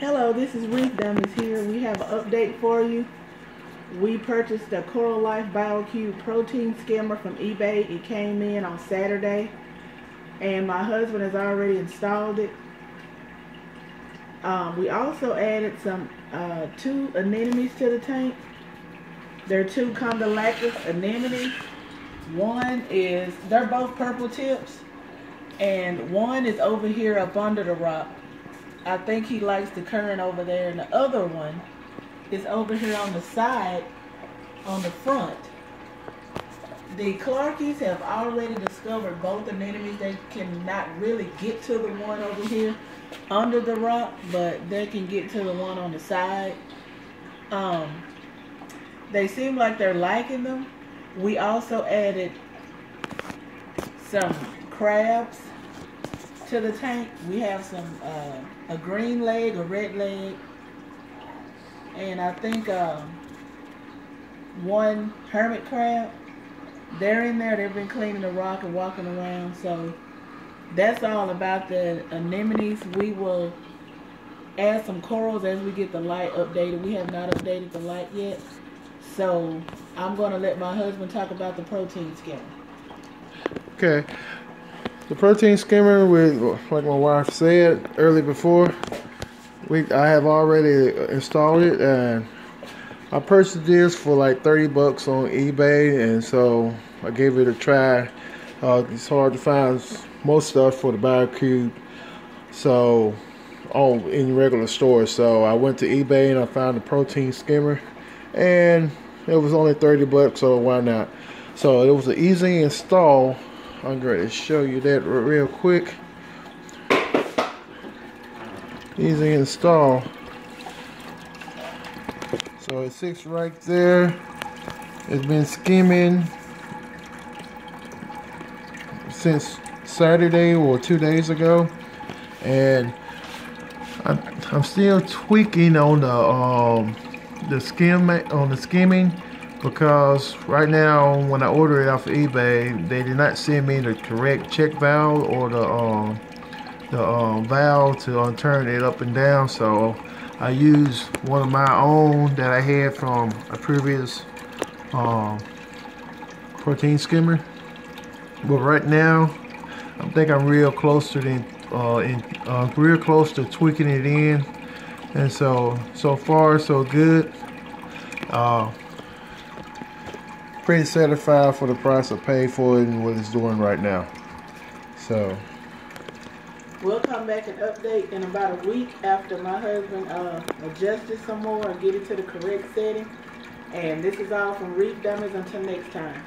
Hello, this is Reef Dummies here. We have an update for you. We purchased a Coralife BioCube protein skimmer from eBay. It came in on Saturday and my husband has already installed it. Um, we also added some uh, two anemones to the tank. They're two Condylactis anemones. One is, they're both purple tips and one is over here up under the rock. I think he likes the current over there and the other one is over here on the side on the front. The Clarkies have already discovered both anemones. They cannot really get to the one over here under the rock, but they can get to the one on the side. Um, they seem like they're liking them. We also added some crabs to the tank. We have some uh, a green leg, a red leg, and I think uh, one hermit crab. They're in there. They've been cleaning the rock and walking around. So that's all about the anemones. We will add some corals as we get the light updated. We have not updated the light yet. So I'm going to let my husband talk about the protein skimmer. Okay. The protein skimmer, with like my wife said early before, we I have already installed it and I purchased this for like 30 bucks on eBay and so I gave it a try. Uh, it's hard to find most stuff for the BioCube so on in regular stores. So I went to eBay and I found the protein skimmer and it was only 30 bucks so why not. So it was an easy install. I'm going to show you that real quick. Easy install. So it sits right there. It's been skimming since Saturday or two days ago. And I'm, still tweaking on the um, the skim on the skimming because right now when I order it off of eBay they did not send me the correct check valve or the um, the um, valve to uh, turn it up and down so I used one of my own that I had from a previous um, protein skimmer. But right now, I think I'm real close to the, uh, in, uh, real close to tweaking it in. And so, so far so good. Uh, pretty satisfied for the price I paid for it and what it's doing right now. So. We'll come back and update in about a week after my husband uh, adjusts it some more and get it to the correct setting. And this is all from Reef Dummies. Until next time.